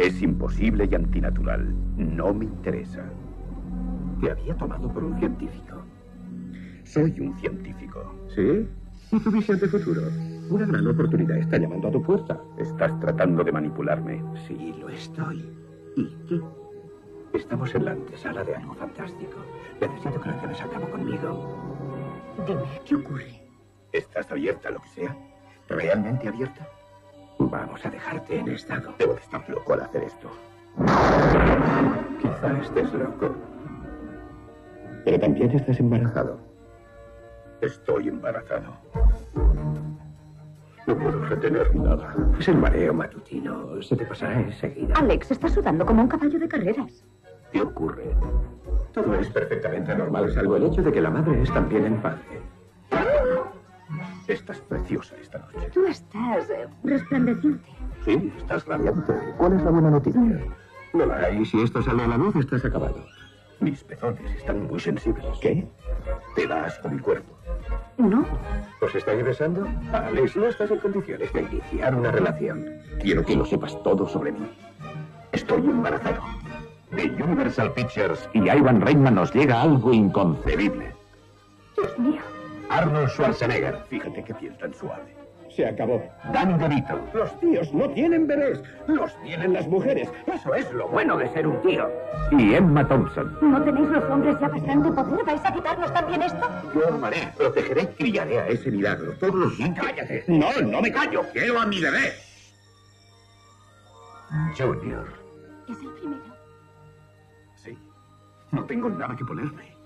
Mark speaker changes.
Speaker 1: Es imposible y antinatural. No me interesa.
Speaker 2: Te había tomado por un científico.
Speaker 1: Soy un científico.
Speaker 2: ¿Sí? ¿Y tu visión de futuro? Una gran oportunidad está llamando a tu puerta.
Speaker 1: Estás tratando de manipularme.
Speaker 2: Sí, lo estoy. ¿Y qué? Estamos en la antesala de algo fantástico. Necesito que lo lleves a cabo conmigo.
Speaker 3: Dime, ¿qué ocurre?
Speaker 1: ¿Estás abierta a lo que sea? ¿Realmente abierta?
Speaker 2: Vamos a dejarte en estado.
Speaker 1: Debo de estar loco al hacer esto.
Speaker 2: Quizá estés loco. Pero también estás embarazado.
Speaker 1: Estoy embarazado. No puedo retener nada.
Speaker 2: Es el mareo matutino. Se te pasará enseguida.
Speaker 3: Alex está sudando como un caballo de carreras.
Speaker 2: ¿Qué ocurre? Todo es perfectamente normal, salvo el hecho de que la madre es también en paz.
Speaker 1: Estás preciosa esta noche.
Speaker 3: Tú estás eh, resplandeciente.
Speaker 2: Sí, estás radiante. ¿Cuál es la buena noticia? No la hay. Si esto sale a la luz, estás acabado.
Speaker 1: Mis pezones están muy sensibles.
Speaker 2: ¿Qué?
Speaker 1: Te das con mi cuerpo.
Speaker 3: No.
Speaker 2: ¿Os estáis besando? Alex, no estás en condiciones de iniciar una relación.
Speaker 1: Quiero que lo sepas todo sobre mí. Estoy embarazado. De Universal Pictures y Ivan Reitman nos llega algo inconcebible.
Speaker 3: Dios mío.
Speaker 1: Arnold Schwarzenegger. Fíjate qué piel tan suave.
Speaker 2: Se acabó.
Speaker 1: Dan DeVito.
Speaker 2: Los tíos no tienen bebés. Los tienen las mujeres. Eso es lo bueno de ser un tío.
Speaker 1: Y Emma Thompson.
Speaker 3: ¿No tenéis los hombres ya bastante poder? ¿Vais a quitarnos también esto?
Speaker 1: Yo amaré, protegeré y criaré a ese milagro todos los días.
Speaker 2: ¡Cállate!
Speaker 1: No, no me callo. Quiero a mi bebé.
Speaker 2: Junior.
Speaker 3: Es el primero.
Speaker 1: Sí. No tengo nada que ponerme.